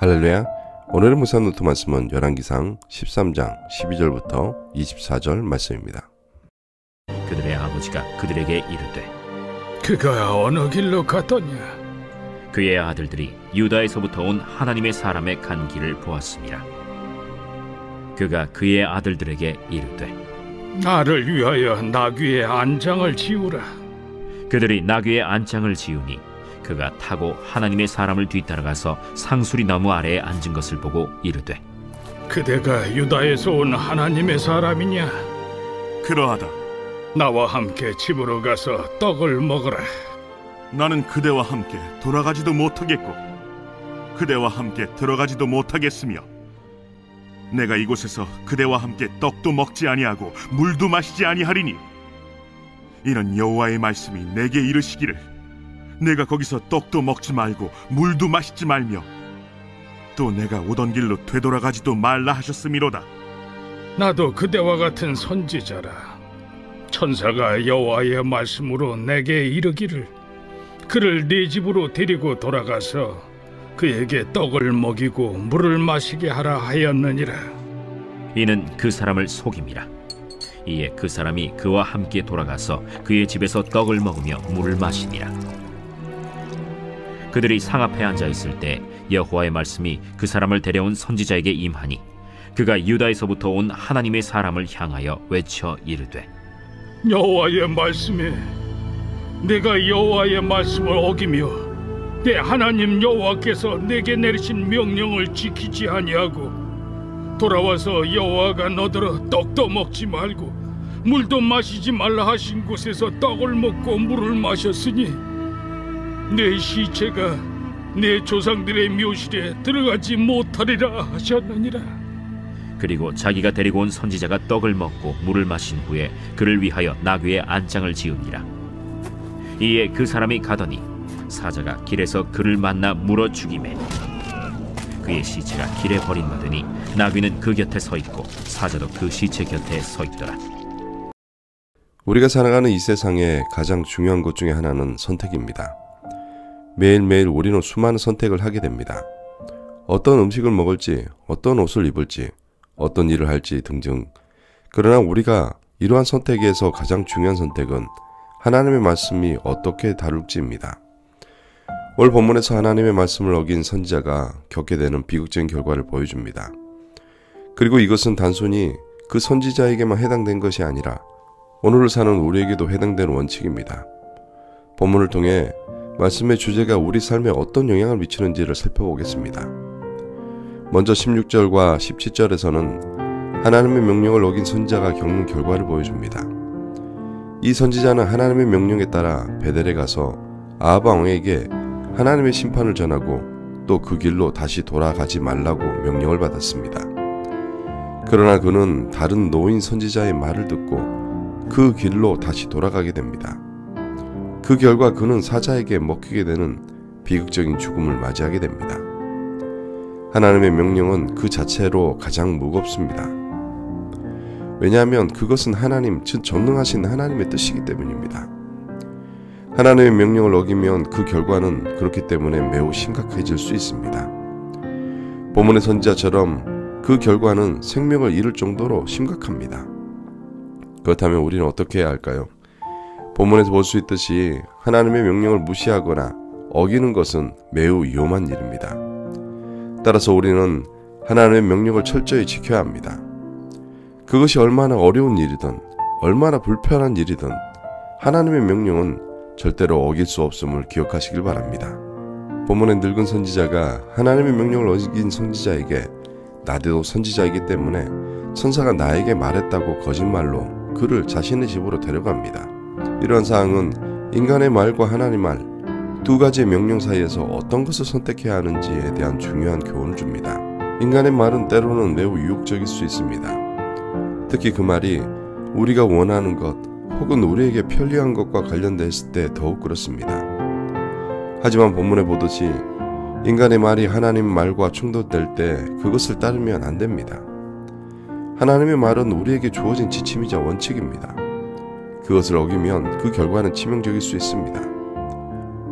할렐루야. 오늘의 묵상 노트 말씀은 열왕기상 13장 12절부터 24절 말씀입니다. 그들의 아버지가 그들에게 이르되 그가 어느 길로 갔더냐? 그의 아들들이 유다에서부터 온 하나님의 사람의 간 길을 보았습니다. 그가 그의 아들들에게 이르되 나를 위하여 나귀의 안장을 지우라. 그들이 나귀의 안장을 지우니 그가 타고 하나님의 사람을 뒤따라가서 상수리 나무 아래에 앉은 것을 보고 이르되 그대가 유다에서 온 하나님의 사람이냐? 그러하다. 나와 함께 집으로 가서 떡을 먹으라. 나는 그대와 함께 돌아가지도 못하겠고 그대와 함께 들어가지도 못하겠으며 내가 이곳에서 그대와 함께 떡도 먹지 아니하고 물도 마시지 아니하리니 이는 여호와의 말씀이 내게 이르시기를 내가 거기서 떡도 먹지 말고 물도 마시지 말며 또 내가 오던 길로 되돌아가지도 말라 하셨음이로다 나도 그대와 같은 선지자라. 천사가 여호와의 말씀으로 내게 이르기를 그를 네 집으로 데리고 돌아가서 그에게 떡을 먹이고 물을 마시게 하라 하였느니라. 이는 그 사람을 속임이라 이에 그 사람이 그와 함께 돌아가서 그의 집에서 떡을 먹으며 물을 마시니라 그들이 상 앞에 앉아 있을 때 여호와의 말씀이 그 사람을 데려온 선지자에게 임하니 그가 유다에서부터 온 하나님의 사람을 향하여 외쳐 이르되 여호와의 말씀에 내가 여호와의 말씀을 어기며 내 하나님 여호와께서 내게 내리신 명령을 지키지 아니하고 돌아와서 여호와가 너더러 떡도 먹지 말고 물도 마시지 말라 하신 곳에서 떡을 먹고 물을 마셨으니 내 시체가 내 조상들의 묘실에 들어가지 못하리라 하셨느니라. 그리고 자기가 데리고 온 선지자가 떡을 먹고 물을 마신 후에 그를 위하여 나귀의 안장을 지으니라. 이에 그 사람이 가더니 사자가 길에서 그를 만나 물어 죽이매 그의 시체가 길에 버림받으니 나귀는 그 곁에 서 있고 사자도 그 시체 곁에 서 있더라. 우리가 살아가는 이 세상의 가장 중요한 것 중에 하나는 선택입니다. 매일매일 우리는 수많은 선택을 하게 됩니다. 어떤 음식을 먹을지, 어떤 옷을 입을지, 어떤 일을 할지 등등. 그러나 우리가 이러한 선택에서 가장 중요한 선택은 하나님의 말씀이 어떻게 다룰지입니다. 오늘 본문에서 하나님의 말씀을 어긴 선지자가 겪게 되는 비극적인 결과를 보여줍니다. 그리고 이것은 단순히 그 선지자에게만 해당된 것이 아니라 오늘을 사는 우리에게도 해당되는 원칙입니다. 본문을 통해 말씀의 주제가 우리 삶에 어떤 영향을 미치는지를 살펴보겠습니다. 먼저 16절과 17절에서는 하나님의 명령을 어긴 선지자가 겪는 결과를 보여줍니다. 이 선지자는 하나님의 명령에 따라 베델에 가서 아하바 왕에게 하나님의 심판을 전하고 또 그 길로 다시 돌아가지 말라고 명령을 받았습니다. 그러나 그는 다른 노인 선지자의 말을 듣고 그 길로 다시 돌아가게 됩니다. 그 결과 그는 사자에게 먹히게 되는 비극적인 죽음을 맞이하게 됩니다. 하나님의 명령은 그 자체로 가장 무겁습니다. 왜냐하면 그것은 하나님, 즉 전능하신 하나님의 뜻이기 때문입니다. 하나님의 명령을 어기면 그 결과는 그렇기 때문에 매우 심각해질 수 있습니다. 본문의 선지자처럼 그 결과는 생명을 잃을 정도로 심각합니다. 그렇다면 우리는 어떻게 해야 할까요? 본문에서 볼 수 있듯이 하나님의 명령을 무시하거나 어기는 것은 매우 위험한 일입니다. 따라서 우리는 하나님의 명령을 철저히 지켜야 합니다. 그것이 얼마나 어려운 일이든 얼마나 불편한 일이든 하나님의 명령은 절대로 어길 수 없음을 기억하시길 바랍니다. 본문의 늙은 선지자가 하나님의 명령을 어긴 선지자에게 나도 선지자이기 때문에 천사가 나에게 말했다고 거짓말로 그를 자신의 집으로 데려갑니다. 이러한 사항은 인간의 말과 하나님 말 두 가지의 명령 사이에서 어떤 것을 선택해야 하는지에 대한 중요한 교훈을 줍니다. 인간의 말은 때로는 매우 유혹적일 수 있습니다. 특히 그 말이 우리가 원하는 것 혹은 우리에게 편리한 것과 관련됐을 때 더욱 그렇습니다. 하지만 본문에 보듯이 인간의 말이 하나님 말과 충돌될 때 그것을 따르면 안 됩니다. 하나님의 말은 우리에게 주어진 지침이자 원칙입니다. 그것을 어기면 그 결과는 치명적일 수 있습니다.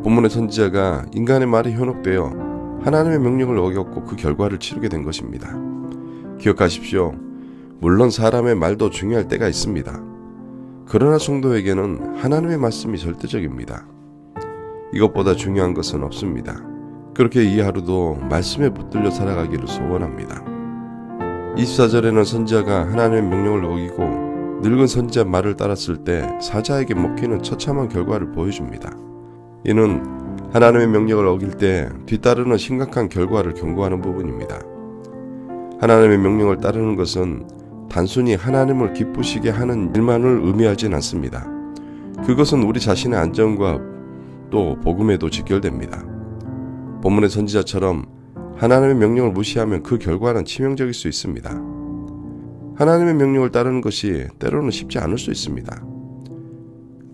본문의 선지자가 인간의 말에 현혹되어 하나님의 명령을 어겼고 그 결과를 치르게 된 것입니다. 기억하십시오. 물론 사람의 말도 중요할 때가 있습니다. 그러나 성도에게는 하나님의 말씀이 절대적입니다. 이것보다 중요한 것은 없습니다. 그렇게 이 하루도 말씀에 붙들려 살아가기를 소원합니다. 24절에는 선지자가 하나님의 명령을 어기고 늙은 선지자 말을 따랐을 때 사자에게 먹히는 처참한 결과를 보여줍니다. 이는 하나님의 명령을 어길 때 뒤따르는 심각한 결과를 경고하는 부분입니다. 하나님의 명령을 따르는 것은 단순히 하나님을 기쁘시게 하는 일만을 의미하진 않습니다. 그것은 우리 자신의 안전과 또 복음에도 직결됩니다. 본문의 선지자처럼 하나님의 명령을 무시하면 그 결과는 치명적일 수 있습니다. 하나님의 명령을 따르는 것이 때로는 쉽지 않을 수 있습니다.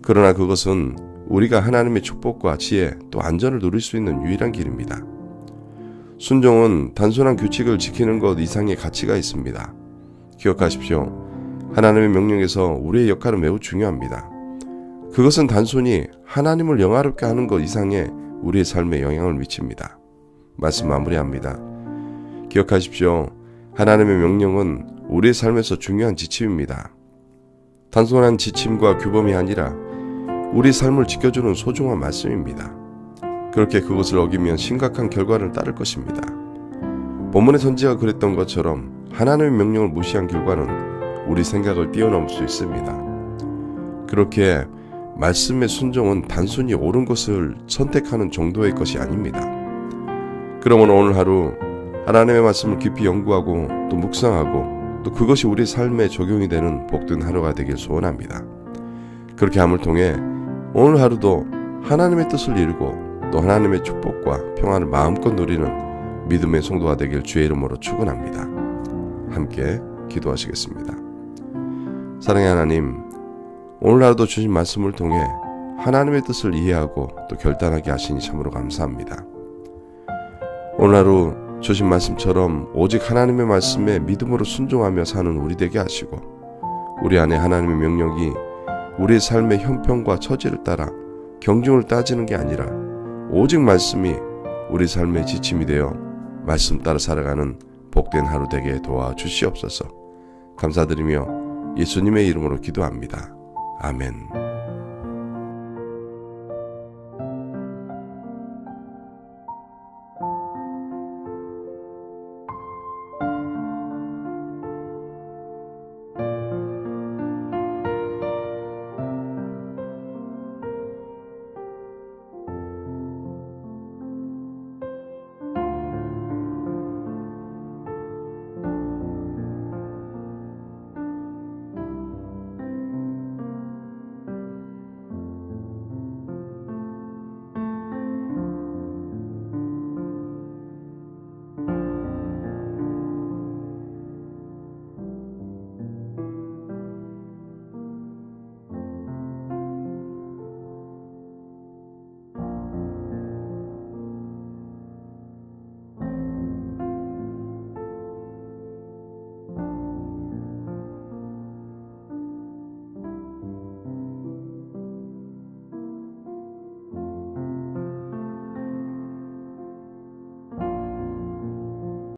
그러나 그것은 우리가 하나님의 축복과 지혜 또 안전을 누릴 수 있는 유일한 길입니다. 순종은 단순한 규칙을 지키는 것 이상의 가치가 있습니다. 기억하십시오. 하나님의 명령에서 우리의 역할은 매우 중요합니다. 그것은 단순히 하나님을 영화롭게 하는 것 이상의 우리의 삶에 영향을 미칩니다. 말씀 마무리합니다. 기억하십시오. 하나님의 명령은 우리의 삶에서 중요한 지침입니다. 단순한 지침과 규범이 아니라 우리 삶을 지켜주는 소중한 말씀입니다. 그렇게 그것을 어기면 심각한 결과를 따를 것입니다. 본문의 선지가 그랬던 것처럼 하나님의 명령을 무시한 결과는 우리 생각을 뛰어넘을 수 있습니다. 그렇게 말씀의 순종은 단순히 옳은 것을 선택하는 정도의 것이 아닙니다. 그러면 오늘 하루 하나님의 말씀을 깊이 연구하고 또 묵상하고 또 그것이 우리 삶에 적용이 되는 복된 하루가 되길 소원합니다. 그렇게 함을 통해 오늘 하루도 하나님의 뜻을 이루고 또 하나님의 축복과 평안을 마음껏 누리는 믿음의 성도가 되길 주의 이름으로 축원합니다. 함께 기도하시겠습니다. 사랑의 하나님, 오늘 하루도 주신 말씀을 통해 하나님의 뜻을 이해하고 또 결단하게 하시니 참으로 감사합니다. 오늘 하루 주신 말씀처럼 오직 하나님의 말씀에 믿음으로 순종하며 사는 우리 되게 하시고 우리 안에 하나님의 명령이 우리의 삶의 형편과 처지를 따라 경중을 따지는 게 아니라 오직 말씀이 우리 삶의 지침이 되어 말씀 따라 살아가는 복된 하루 되게 도와 주시옵소서. 감사드리며 예수님의 이름으로 기도합니다. 아멘.